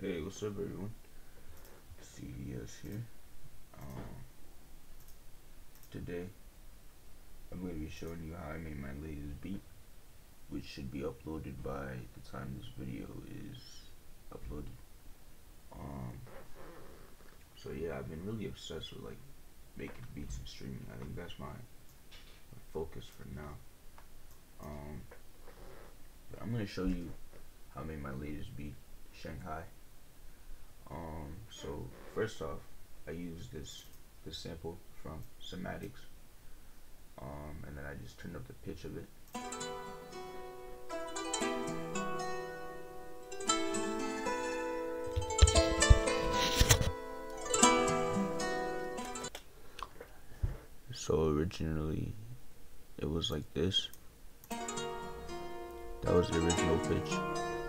Hey, what's up, everyone? CDS here. Um, today, I'm going to be showing you how I made my latest beat, which should be uploaded by the time this video is uploaded. Um, so yeah, I've been really obsessed with like making beats and streaming. I think that's my, my focus for now. Um, I'm going to show you how I made my latest beat, Shanghai. Um, so first off, I use this this sample from Cymatics, um, and then I just turned up the pitch of it. So originally, it was like this. That was the original pitch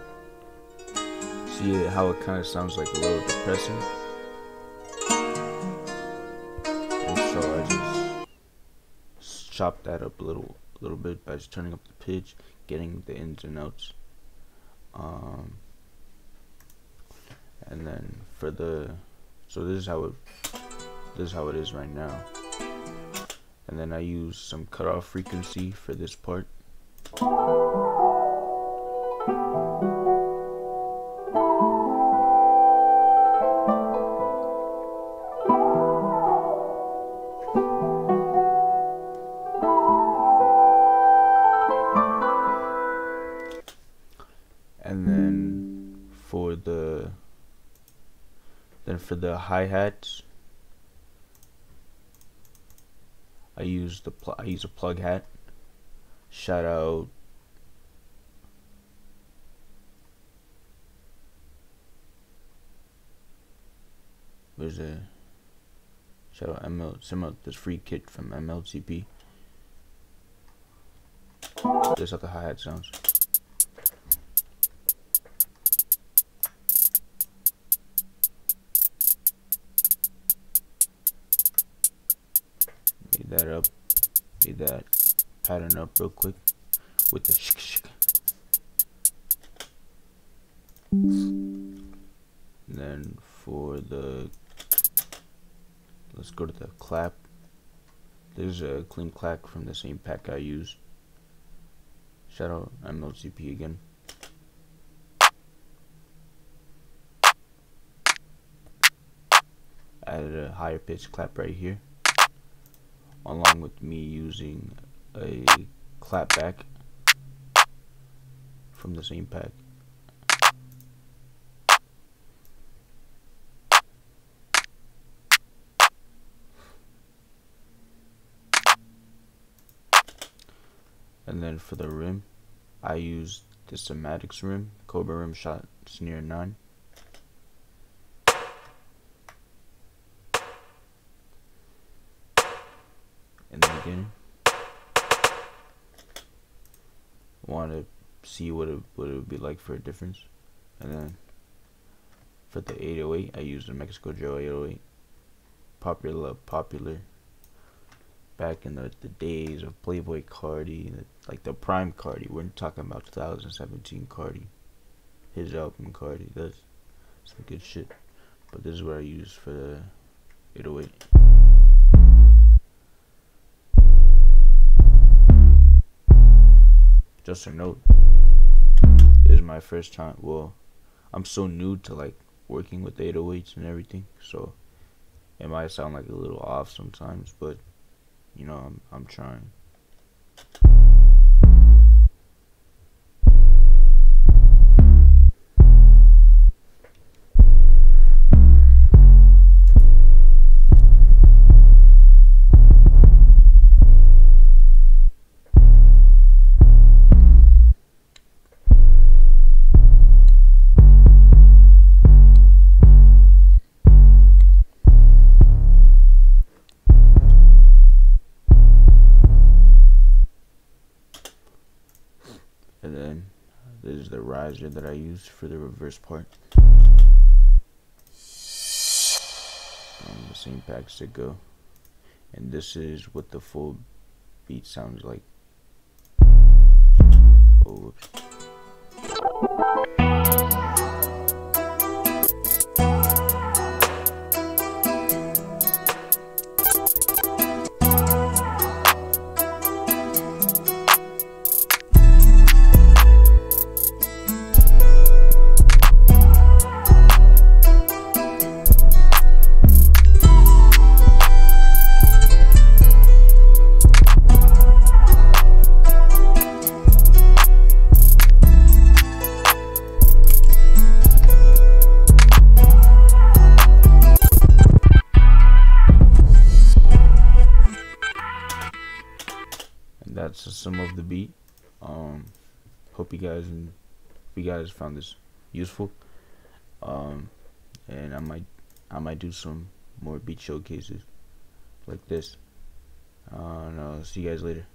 see how it kind of sounds like a little depressing. And so I just chopped that up a little, a little bit by just turning up the pitch, getting the ins and outs. Um, and then for the, so this is how it, this is how it is right now. And then I use some cutoff frequency for this part. For the hi-hats. I use the I use a plug hat. Shout out. There's a shout out ML some this free kit from MLTP this how the hi-hat sounds that up, get that pattern up real quick with the shik shik. then for the, let's go to the clap. There's a clean clap from the same pack I used. Shout out MLCP again. Added a higher pitch clap right here along with me using a clapback from the same pack. And then for the rim, I used the Cymatics rim, Cobra rim shot Snare 9. In. Want to see what it what it would be like for a difference, and then for the 808, I used the Mexikodro 808, popular popular back in the, the days of Playboi Carti, like the prime Carti. We're talking about 2017 Carti. his album Carti. That's some good shit. But this is what I use for the 808. Just a note. This is my first time well i'm so new to like working with 808s and everything so it might sound like a little off sometimes but you know i'm, I'm trying and then. This is the riser that I use for the reverse part. Um, the same packs to go. And this is what the full beat sounds like. Oh whoops some of the beat. Um, hope you guys and you guys found this useful. Um, and I might I might do some more beat showcases like this. Uh, and I'll see you guys later.